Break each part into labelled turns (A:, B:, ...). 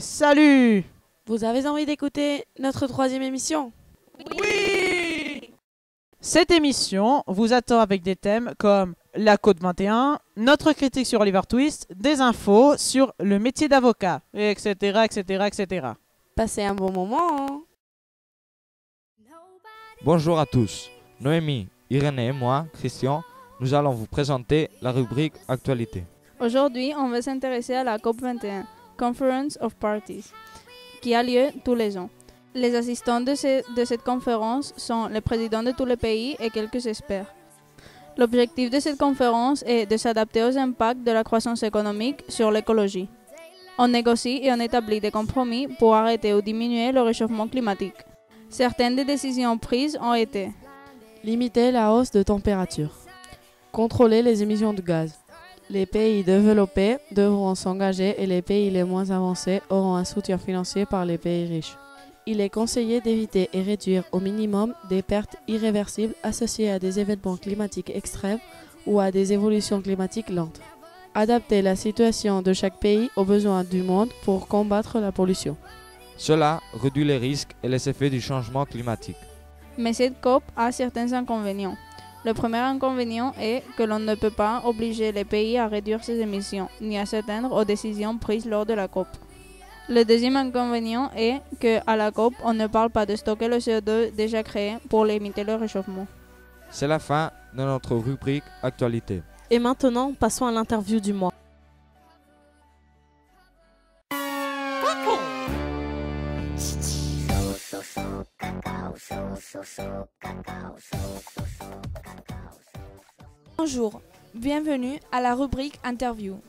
A: Salut
B: Vous avez envie d'écouter notre troisième émission?
A: Oui Cette émission vous attend avec des thèmes comme la Côte 21, notre critique sur Oliver Twist, des infos sur le métier d'avocat, etc., etc., etc.
B: Passez un bon moment. hein.
C: Bonjour à tous. Noémie, Irénée et moi, Christian, nous allons vous présenter la rubrique Actualité.
D: Aujourd'hui, on va s'intéresser à la COP21, Conference of Parties, qui a lieu tous les ans. Les assistants de, de cette conférence sont les présidents de tous les pays et quelques experts. L'objectif de cette conférence est de s'adapter aux impacts de la croissance économique sur l'écologie. On négocie et on établit des compromis pour arrêter ou diminuer le réchauffement climatique. Certaines des décisions prises ont été
B: Limiter la hausse de température. Contrôler les émissions de gaz. Les pays développés devront s'engager et les pays les moins avancés auront un soutien financier par les pays riches. Il est conseillé d'éviter et réduire au minimum des pertes irréversibles associées à des événements climatiques extrêmes ou à des évolutions climatiques lentes. Adapter la situation de chaque pays aux besoins du monde pour combattre la pollution.
C: Cela réduit les risques et les effets du changement climatique.
D: Mais cette COP a certains inconvénients. Le premier inconvénient est que l'on ne peut pas obliger les pays à réduire ses émissions, ni à s'atteindre aux décisions prises lors de la COP. Le deuxième inconvénient est que à la COP, on ne parle pas de stocker le CO2 déjà créé pour limiter le réchauffement.
C: C'est la fin de notre rubrique Actualité.
B: Et maintenant, passons à l'interview du mois.
E: Bonjour, bienvenue à la rubrique Interview.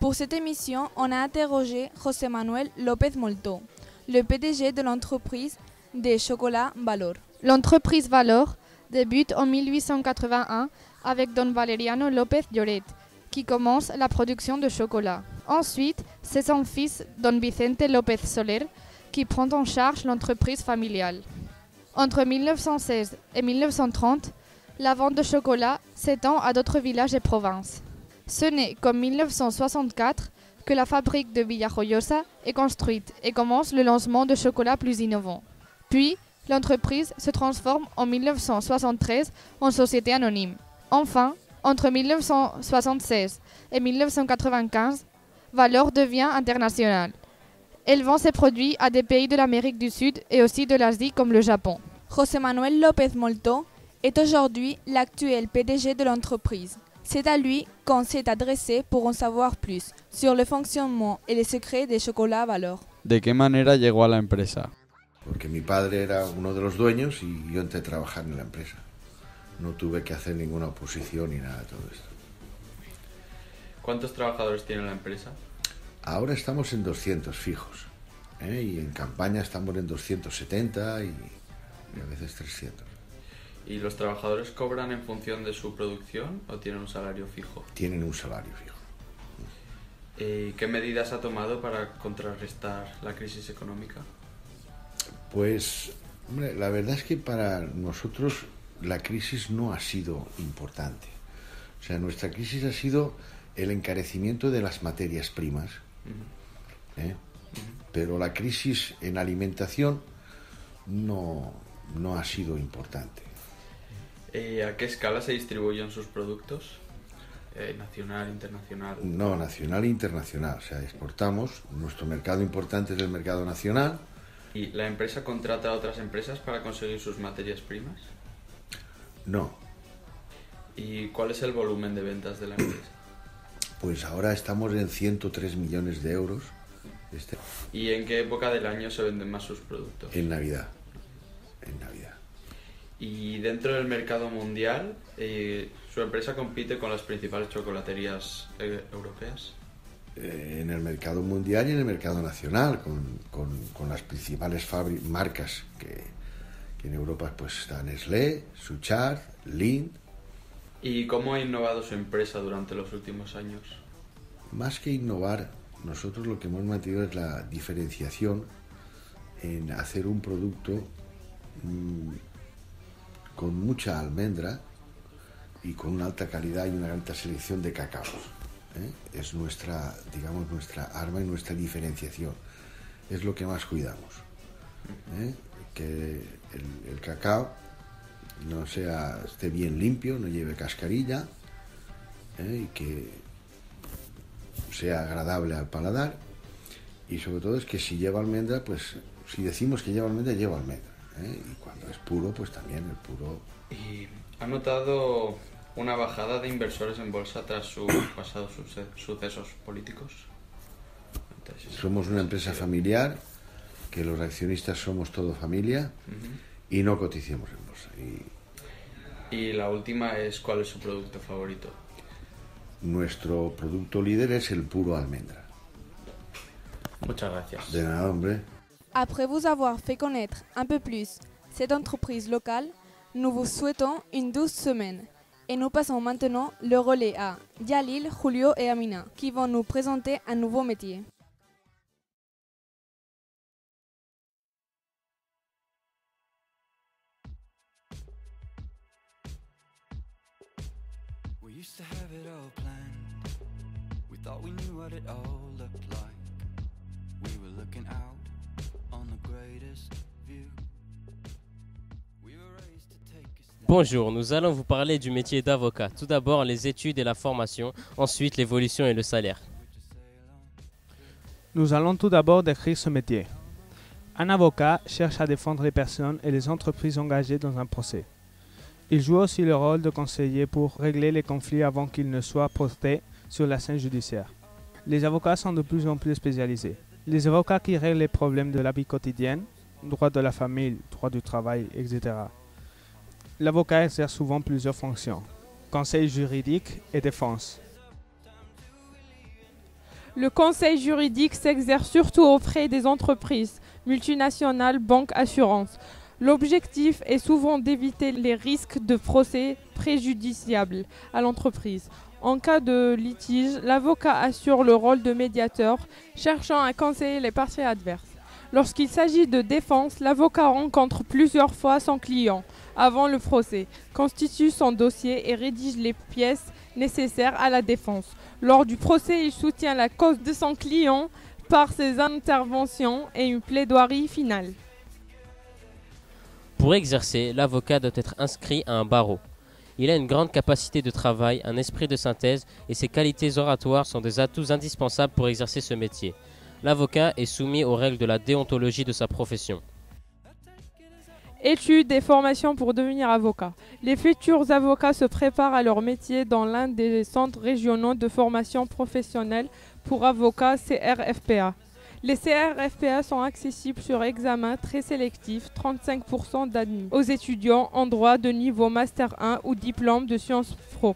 E: Pour cette émission, on a interrogé José Manuel López Molto, le PDG de l'entreprise des chocolats Valor.
F: L'entreprise Valor débute en 1881 avec Don Valeriano López Lloret, qui commence la production de chocolat. Ensuite, c'est son fils Don Vicente López Soler qui prend en charge l'entreprise familiale. Entre 1916 et 1930, la vente de chocolat s'étend à d'autres villages et provinces. Ce n'est qu'en 1964 que la fabrique de Villajoyosa est construite et commence le lancement de chocolats plus innovants. Puis, l'entreprise se transforme en 1973 en société anonyme. Enfin, entre 1976 et 1995, Valor devient internationale. Elle vend ses produits à des pays de l'Amérique du Sud et aussi de l'Asie comme le Japon.
E: José Manuel López Molto est aujourd'hui l'actuel PDG de l'entreprise. C'est à lui qu'on s'est adressé pour en savoir plus sur le fonctionnement et les secrets des chocolats Valor.
G: ¿De qué manera llegó a la empresa?
H: porque mi padre era uno de los dueños y yo entré a trabajar en la empresa. No tuve que hacer ninguna oposición ni nada de todo esto.
I: ¿Cuántos trabajadores tiene la empresa?
H: Ahora estamos en 200 fijos ¿eh? y en campaña estamos en 270 y, y a veces 300.
I: ¿Y los trabajadores cobran en función de su producción o tienen un salario fijo?
H: Tienen un salario fijo.
I: ¿Y qué medidas ha tomado para contrarrestar la crisis económica?
H: Pues, hombre, la verdad es que para nosotros la crisis no ha sido importante. O sea, nuestra crisis ha sido el encarecimiento de las materias primas. ¿Eh? Pero la crisis en alimentación no, no ha sido importante.
I: Eh, ¿A qué escala se distribuyen sus productos? Eh, nacional, internacional.
H: No, nacional e internacional. O sea, exportamos. Nuestro mercado importante es el mercado nacional.
I: ¿Y la empresa contrata a otras empresas para conseguir sus materias primas?
H: No,
I: ¿Y cuál es el volumen de ventas de la empresa?
H: Pues ahora estamos en 103 millones de euros este,
I: ¿Y en qué época del año se venden más sus productos?
H: en Navidad. En Navidad.
I: Y dentro del mercado mundial, eh, ¿su empresa compite con las principales chocolaterías eh, europeas?
H: Eh, en el mercado mundial y en el mercado nacional, con, con- con las principales marcas que, que en Europa pues están Nestlé, Suchard, Lind.
I: ¿Y cómo ha innovado su empresa durante los últimos años?
H: Más que innovar, nosotros lo que hemos mantenido es la diferenciación en hacer un producto mm, con mucha almendra y con una alta calidad y una alta selección de cacaos. ¿eh? Es nuestra, digamos, nuestra arma y nuestra diferenciación. es lo que más cuidamos. ¿eh? Que el, el cacao no sea, esté bien limpio, no lleve cascarilla ¿eh? y que sea agradable al paladar. Y sobre todo es que si lleva almendra, pues si decimos que lleva almendra, lleva almendra. ¿eh? Y cuando es puro, pues también el puro.
I: ¿Y ha notado una bajada de inversores en bolsa tras sus pasados suce- sucesos políticos? Entonces,
H: Somos una empresa familiar, que los accionistas somos todo familia. Y no cotizamos en bolsa. Y
I: Y la última es cuál es su producto favorito.
H: nuestro producto líder es el puro almendra.
I: Muchas gracias.
H: De nada, hombre.
E: Après vous avoir fait connaître un peu plus cette entreprise locale, nous vous souhaitons une douce semaine. Et nous passons maintenant le relais à Yalil, Julio et Amina, qui vont nous présenter un nouveau métier.
J: We used to have it all planned. We thought we knew what it all looked like. We were looking out on the greatest view. We were raised to take a stand.
K: Bonjour, nous allons vous parler du métier d'avocat. Tout d'abord les études et la formation, ensuite l'évolution et le salaire.
L: Nous allons tout d'abord décrire ce métier. Un avocat cherche à défendre les personnes et les entreprises engagées dans un procès. Il joue aussi le rôle de conseiller pour régler les conflits avant qu'ils ne soient portés sur la scène judiciaire. Les avocats sont de plus en plus spécialisés. Les avocats qui règlent les problèmes de la vie quotidienne, droit de la famille, droit du travail, etc. L'avocat exerce souvent plusieurs fonctions. Conseil juridique et défense.
M: Le conseil juridique s'exerce surtout auprès des entreprises, multinationales, banques, assurances. L'objectif est souvent d'éviter les risques de procès préjudiciables à l'entreprise. En cas de litige, l'avocat assure le rôle de médiateur, cherchant à conseiller les parties adverses. Lorsqu'il s'agit de défense, l'avocat rencontre plusieurs fois son client avant le procès, constitue son dossier et rédige les pièces nécessaires à la défense. Lors du procès, il soutient la cause de son client par ses interventions et une plaidoirie finale.
K: Pour exercer, l'avocat doit être inscrit à un barreau. Il a une grande capacité de travail, un esprit de synthèse et ses qualités oratoires sont des atouts indispensables pour exercer ce métier. L'avocat est soumis aux règles de la déontologie de sa profession.
M: Études et formations pour devenir avocat. Les futurs avocats se préparent à leur métier dans l'un des centres régionaux de formation professionnelle pour avocats CRFPA. Les CRFPA sont accessibles sur examen très sélectif, 35% d'admis, aux étudiants en droit de niveau Master 1 ou diplôme de Sciences Pro.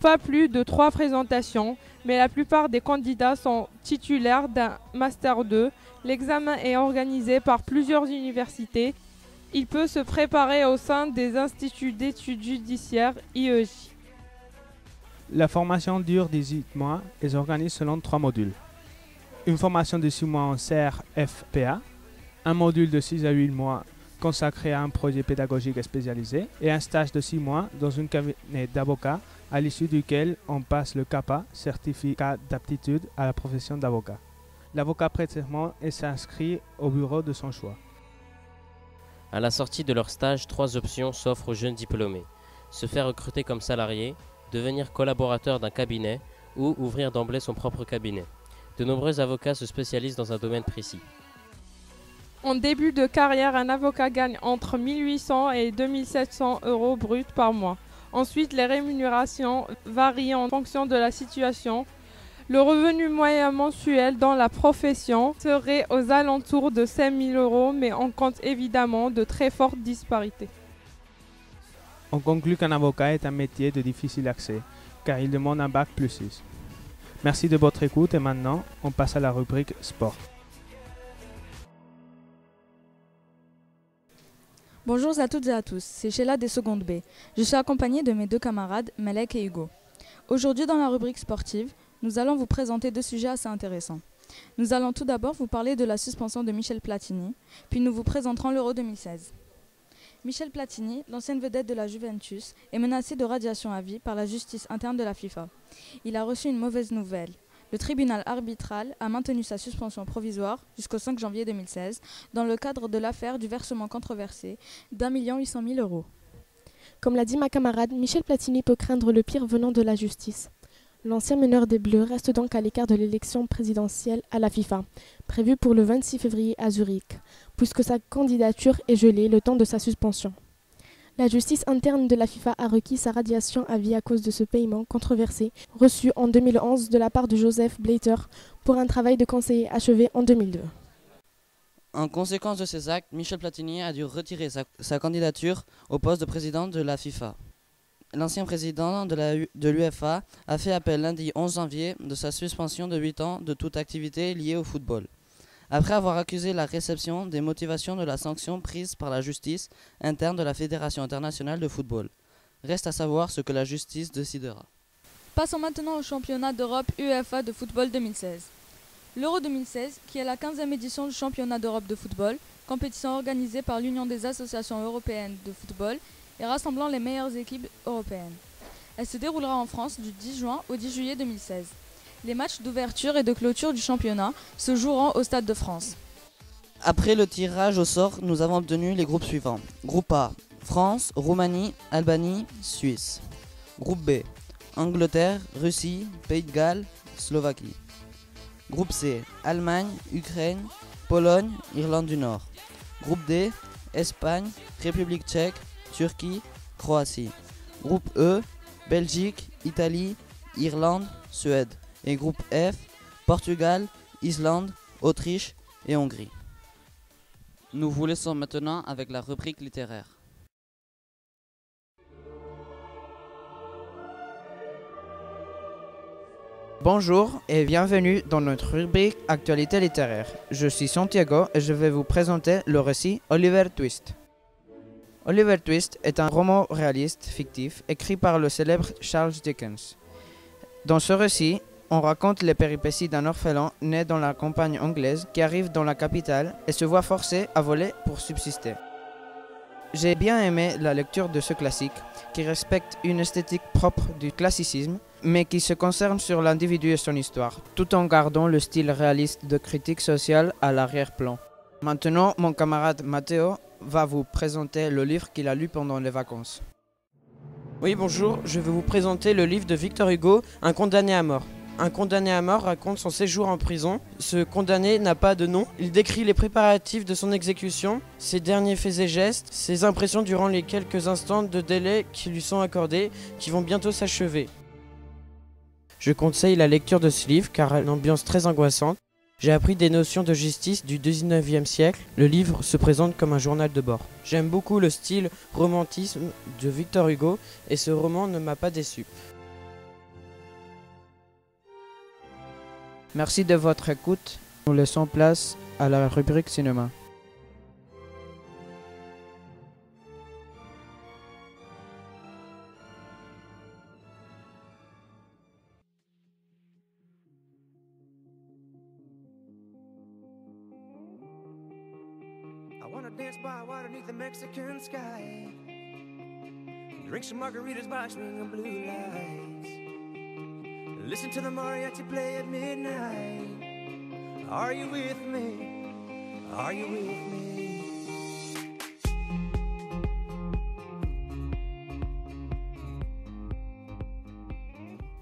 M: Pas plus de trois présentations, mais la plupart des candidats sont titulaires d'un Master 2. L'examen est organisé par plusieurs universités il peut se préparer au sein des instituts d'études judiciaires IEJ.
L: La formation dure 18 mois et s'organise selon trois modules. Une formation de 6 mois en CRFPA, un module de 6 à 8 mois consacré à un projet pédagogique spécialisé et un stage de 6 mois dans un cabinet d'avocat à l'issue duquel on passe le CAPA, certificat d'aptitude à la profession d'avocat. L'avocat prête serment et s'inscrit au bureau de son choix.
K: À la sortie de leur stage, trois options s'offrent aux jeunes diplômés. Se faire recruter comme salarié, devenir collaborateur d'un cabinet ou ouvrir d'emblée son propre cabinet. De nombreux avocats se spécialisent dans un domaine précis.
M: En début de carrière, un avocat gagne entre 1800 et 2700 euros bruts par mois. Ensuite, les rémunérations varient en fonction de la situation. Le revenu moyen mensuel dans la profession serait aux alentours de 5000 euros, mais on compte évidemment de très fortes disparités.
L: On conclut qu'un avocat est un métier de difficile accès, car il demande un bac plus 6. Merci de votre écoute et maintenant, on passe à la rubrique sport.
N: Bonjour à toutes et à tous, c'est Sheila des secondes B. Je suis accompagnée de mes deux camarades, Malek et Hugo. Aujourd'hui, dans la rubrique sportive, nous allons vous présenter deux sujets assez intéressants. Nous allons tout d'abord vous parler de la suspension de Michel Platini, puis nous vous présenterons l'Euro 2016. Michel Platini, l'ancienne vedette de la Juventus, est menacé de radiation à vie par la justice interne de la FIFA. Il a reçu une mauvaise nouvelle. Le tribunal arbitral a maintenu sa suspension provisoire jusqu'au 5 janvier 2016 dans le cadre de l'affaire du versement controversé d'un million huit cent mille euros.
O: Comme l'a dit ma camarade, Michel Platini peut craindre le pire venant de la justice. L'ancien meneur des Bleus reste donc à l'écart de l'élection présidentielle à la FIFA, prévue pour le 26 février à Zurich, puisque sa candidature est gelée le temps de sa suspension. La justice interne de la FIFA a requis sa radiation à vie à cause de ce paiement controversé reçu en 2011 de la part de Joseph Blatter pour un travail de conseiller achevé en 2002.
P: En conséquence de ces actes, Michel Platini a dû retirer sa, sa candidature au poste de président de la FIFA. L'ancien président de U- de l'UFA a fait appel lundi 11 janvier de sa suspension de 8 ans de toute activité liée au football. Après avoir accusé la réception des motivations de la sanction prise par la justice interne de la Fédération internationale de football. Reste à savoir ce que la justice décidera.
N: Passons maintenant au championnat d'Europe UEFA de football 2016. L'Euro 2016, qui est la 15e édition du championnat d'Europe de football, compétition organisée par l'Union des associations européennes de football et rassemblant les meilleures équipes européennes. Elle se déroulera en France du 10 juin au 10 juillet 2016. Les matchs d'ouverture et de clôture du championnat se joueront au Stade de France.
P: Après le tirage au sort, nous avons obtenu les groupes suivants. Groupe A, France, Roumanie, Albanie, Suisse. Groupe B, Angleterre, Russie, Pays de Galles, Slovaquie. Groupe C, Allemagne, Ukraine, Pologne, Irlande du Nord. Groupe D, Espagne, République tchèque, Turquie, Croatie. Groupe E, Belgique, Italie, Irlande, Suède. Et groupe F, Portugal, Islande, Autriche et Hongrie. Nous vous laissons maintenant avec la rubrique littéraire.
Q: Bonjour et bienvenue dans notre rubrique Actualité littéraire. Je suis Santiago et je vais vous présenter le récit Oliver Twist. Oliver Twist est un roman réaliste fictif écrit par le célèbre Charles Dickens. Dans ce récit, on raconte les péripéties d'un orphelin né dans la campagne anglaise qui arrive dans la capitale et se voit forcé à voler pour subsister. J'ai bien aimé la lecture de ce classique qui respecte une esthétique propre du classicisme mais qui se concerne sur l'individu et son histoire, tout en gardant le style réaliste de critique sociale à l'arrière-plan. Maintenant, mon camarade Matteo va vous présenter le livre qu'il a lu pendant les vacances.
R: Oui, bonjour, je vais vous présenter le livre de Victor Hugo, Un condamné à mort. Un condamné à mort raconte son séjour en prison. Ce condamné n'a pas de nom. Il décrit les préparatifs de son exécution, ses derniers faits et gestes, ses impressions durant les quelques instants de délai qui lui sont accordés, qui vont bientôt s'achever. Je conseille la lecture de ce livre car elle a une ambiance très angoissante. J'ai appris des notions de justice du 19e siècle. Le livre se présente comme un journal de bord. J'aime beaucoup le style romantisme de Victor Hugo et ce roman ne m'a pas déçu.
Q: Merci de votre écoute. Nous laissons place à la rubrique cinéma.
J: Are you with me? Are you with me?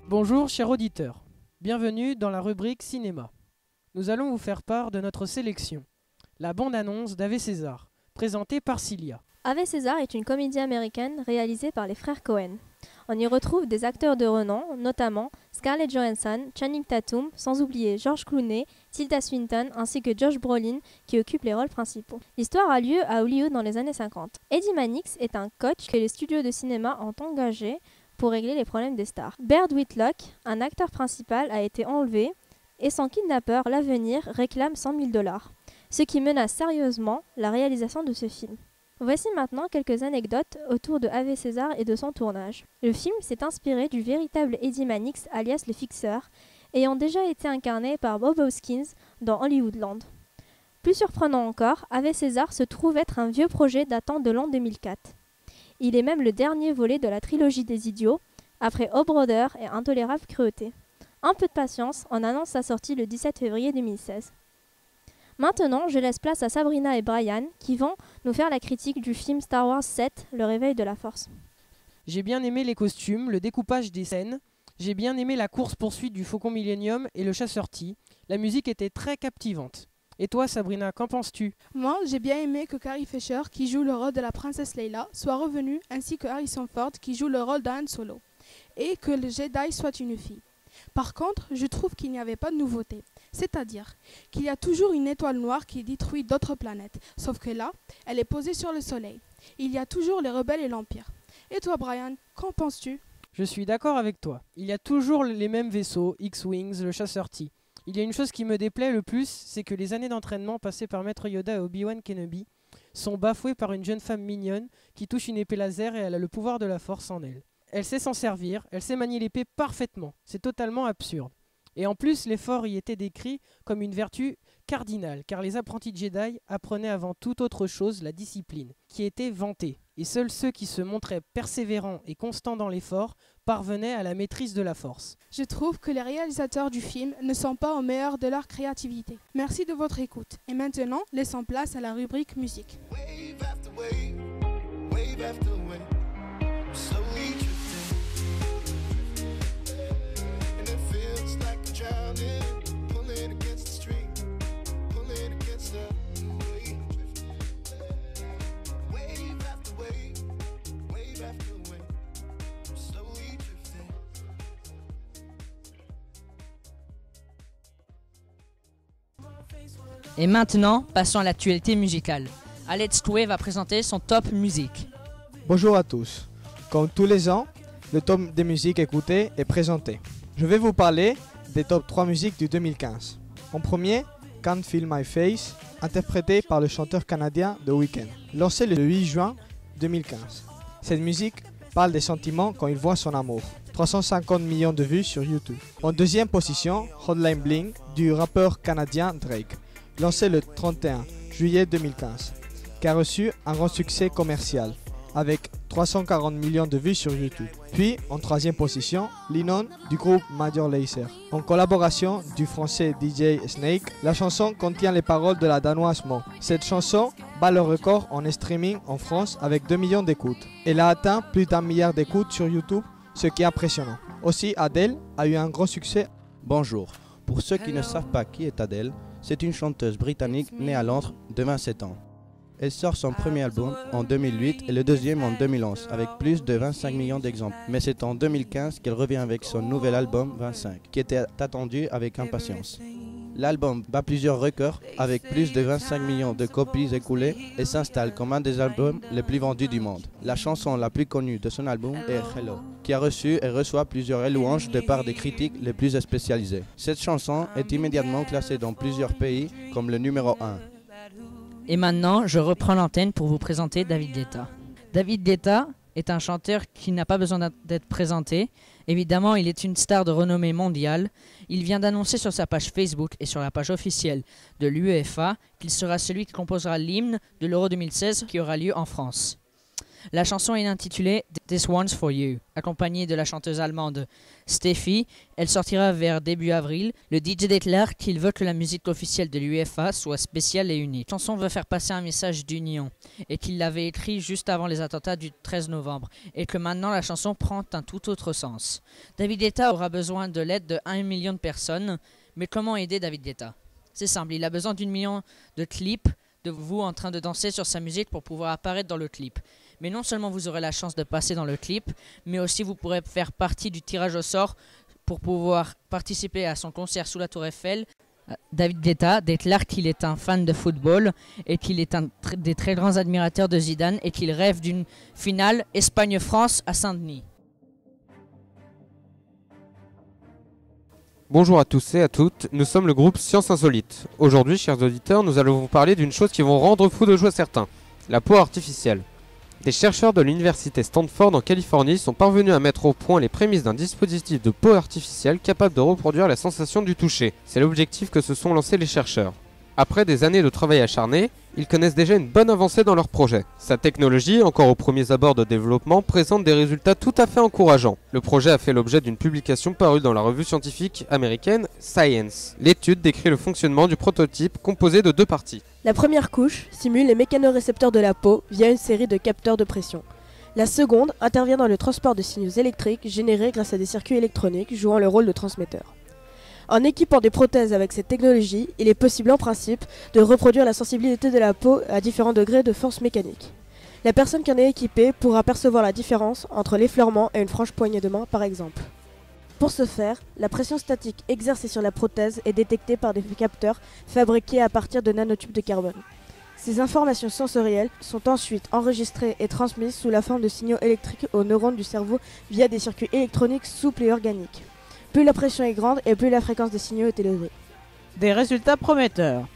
S: Bonjour chers auditeurs, bienvenue dans la rubrique cinéma. Nous allons vous faire part de notre sélection, la bande-annonce d'Ave César, présentée par Cilia.
T: Ave César est une comédie américaine réalisée par les frères Cohen. On y retrouve des acteurs de renom, notamment Scarlett Johansson, Channing Tatum, sans oublier George Clooney, Tilda Swinton ainsi que Josh Brolin qui occupent les rôles principaux. L'histoire a lieu à Hollywood dans les années 50. Eddie Mannix est un coach que les studios de cinéma ont engagé pour régler les problèmes des stars. Baird Whitlock, un acteur principal, a été enlevé et son kidnappeur, l'avenir, réclame 100 000 dollars, ce qui menace sérieusement la réalisation de ce film. Voici maintenant quelques anecdotes autour de Ave César et de son tournage. Le film s'est inspiré du véritable Eddie Mannix alias le Fixeur, ayant déjà été incarné par Bob Hoskins dans Hollywoodland. Plus surprenant encore, Ave César se trouve être un vieux projet datant de l'an 2004. Il est même le dernier volet de la trilogie des idiots, après O Brother et Intolérable Cruauté. Un peu de patience, on annonce sa sortie le 17 février 2016. Maintenant, je laisse place à Sabrina et Brian qui vont nous faire la critique du film Star Wars 7, Le réveil de la force.
S: J'ai bien aimé les costumes, le découpage des scènes. J'ai bien aimé la course-poursuite du Faucon Millennium et le chasseur T. La musique était très captivante. Et toi, Sabrina, qu'en penses-tu?
U: Moi, j'ai bien aimé que Carrie Fisher, qui joue le rôle de la princesse Leila, soit revenue, ainsi que Harrison Ford, qui joue le rôle d'Anne Solo, et que le Jedi soit une fille. Par contre, je trouve qu'il n'y avait pas de nouveauté. C'est-à-dire qu'il y a toujours une étoile noire qui détruit d'autres planètes, sauf que là, elle est posée sur le Soleil. Il y a toujours les rebelles et l'Empire. Et toi, Brian, qu'en penses-tu?
S: Je suis d'accord avec toi. Il y a toujours les mêmes vaisseaux, X-Wings, le chasseur T. Il y a une chose qui me déplaît le plus, c'est que les années d'entraînement passées par Maître Yoda et Obi-Wan Kenobi sont bafouées par une jeune femme mignonne qui touche une épée laser et elle a le pouvoir de la force en elle. Elle sait s'en servir, elle sait manier l'épée parfaitement. C'est totalement absurde. Et en plus, l'effort y était décrit comme une vertu cardinale, car les apprentis Jedi apprenaient avant toute autre chose la discipline, qui était vantée. Et seuls ceux qui se montraient persévérants et constants dans l'effort parvenaient à la maîtrise de la force.
U: Je trouve que les réalisateurs du film ne sont pas au meilleur de leur créativité. Merci de votre écoute. Et maintenant, laissons place à la rubrique musique.
V: Et maintenant, passons à l'actualité musicale. Alex Toué va présenter son top musique.
W: Bonjour à tous. Comme tous les ans, le top des musiques écoutées est présenté. Je vais vous parler des top 3 musiques du 2015. En premier, Can't Feel My Face, interprété par le chanteur canadien The Weeknd, lancé le 8 juin 2015. Cette musique parle des sentiments quand il voit son amour. 350 millions de vues sur YouTube. En deuxième position, Hotline Bling du rappeur canadien Drake, lancé le 31 juillet 2015, qui a reçu un grand succès commercial avec 340 millions de vues sur YouTube. Puis, en troisième position, Linon du groupe Major Lazer. En collaboration du français DJ Snake, la chanson contient les paroles de la danoise Mo. Cette chanson bat le record en streaming en France avec 2 millions d'écoutes. Elle a atteint plus d'un milliard d'écoutes sur YouTube, ce qui est impressionnant. Aussi, Adele a eu un grand succès.
X: Bonjour. Pour ceux qui ne savent pas qui est Adele, c'est une chanteuse britannique née à Londres de 27 ans. Elle sort son premier album en 2008 et le deuxième en 2011 avec plus de 25 millions d'exemples. Mais c'est en 2015 qu'elle revient avec son nouvel album 25 qui était attendu avec impatience. L'album bat plusieurs records avec plus de 25 millions de copies écoulées et s'installe comme un des albums les plus vendus du monde. La chanson la plus connue de son album est Hello, qui a reçu et reçoit plusieurs louanges de part des critiques les plus spécialisés. Cette chanson est immédiatement classée dans plusieurs pays comme le numéro 1.
V: Et maintenant, je reprends l'antenne pour vous présenter David Guetta. David Guetta est un chanteur qui n'a pas besoin d'être présenté. Évidemment, il est une star de renommée mondiale. Il vient d'annoncer sur sa page Facebook et sur la page officielle de l'UEFA qu'il sera celui qui composera l'hymne de l'Euro 2016 qui aura lieu en France. La chanson est intitulée This One's For You, accompagnée de la chanteuse allemande Steffi. Elle sortira vers début avril. Le DJ déclare qu'il veut que la musique officielle de l'UEFA soit spéciale et unique. La chanson veut faire passer un message d'union et qu'il l'avait écrit juste avant les attentats du 13 novembre et que maintenant la chanson prend un tout autre sens. David Guetta aura besoin de l'aide de 1 million de personnes, mais comment aider David Guetta? C'est simple, il a besoin d'une million de clips de vous en train de danser sur sa musique pour pouvoir apparaître dans le clip. Mais non seulement vous aurez la chance de passer dans le clip, mais aussi vous pourrez faire partie du tirage au sort pour pouvoir participer à son concert sous la Tour Eiffel. Euh, David Guetta déclare qu'il est un fan de football et qu'il est un des très grands admirateurs de Zidane et qu'il rêve d'une finale Espagne-France à Saint-Denis.
Y: Bonjour à tous et à toutes, nous sommes le groupe Science Insolite. Aujourd'hui, chers auditeurs, nous allons vous parler d'une chose qui vont rendre fou de joie certains, la peau artificielle. Des chercheurs de l'université Stanford en Californie sont parvenus à mettre au point les prémices d'un dispositif de peau artificielle capable de reproduire la sensation du toucher. C'est l'objectif que se sont lancés les chercheurs. Après des années de travail acharné, ils connaissent déjà une bonne avancée dans leur projet. Sa technologie, encore aux premiers abords de développement, présente des résultats tout à fait encourageants. Le projet a fait l'objet d'une publication parue dans la revue scientifique américaine Science. L'étude décrit le fonctionnement du prototype composé de deux parties.
Q: La première couche simule les mécanorécepteurs de la peau via une série de capteurs de pression. La seconde intervient dans le transport de signaux électriques générés grâce à des circuits électroniques jouant le rôle de transmetteur. En équipant des prothèses avec cette technologie, il est possible en principe de reproduire la sensibilité de la peau à différents degrés de force mécanique. La personne qui en est équipée pourra percevoir la différence entre l'effleurement et une franche poignée de main par exemple. Pour ce faire, la pression statique exercée sur la prothèse est détectée par des capteurs fabriqués à partir de nanotubes de carbone. Ces informations sensorielles sont ensuite enregistrées et transmises sous la forme de signaux électriques aux neurones du cerveau via des circuits électroniques souples et organiques. Plus la pression est grande et plus la fréquence des signaux est élevée.
A: Des résultats prometteurs.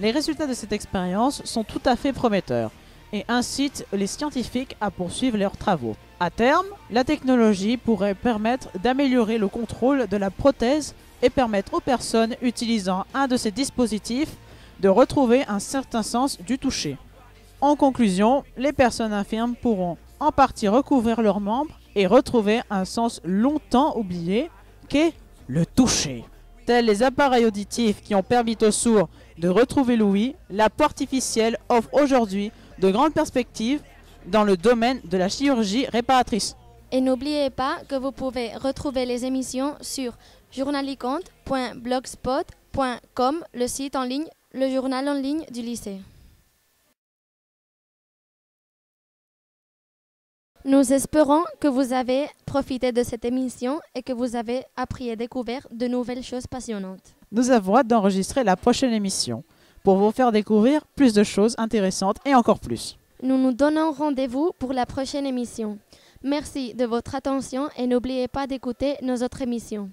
A: Les résultats de cette expérience sont tout à fait prometteurs et incitent les scientifiques à poursuivre leurs travaux. À terme, la technologie pourrait permettre d'améliorer le contrôle de la prothèse et permettre aux personnes utilisant un de ces dispositifs de retrouver un certain sens du toucher. En conclusion, les personnes infirmes pourront en partie recouvrir leurs membres et retrouver un sens longtemps oublié le toucher. Tels les appareils auditifs qui ont permis aux sourds de retrouver l'ouïe, la peau artificielle offre aujourd'hui de grandes perspectives dans le domaine de la chirurgie réparatrice.
Z: Et n'oubliez pas que vous pouvez retrouver les émissions sur journaliconte.blogspot.com, le site en ligne, le journal en ligne du lycée. Nous espérons que vous avez profité de cette émission et que vous avez appris et découvert de nouvelles choses passionnantes.
A: Nous avons hâte d'enregistrer la prochaine émission pour vous faire découvrir plus de choses intéressantes et encore plus.
Z: Nous nous donnons rendez-vous pour la prochaine émission. Merci de votre attention et n'oubliez pas d'écouter nos autres émissions.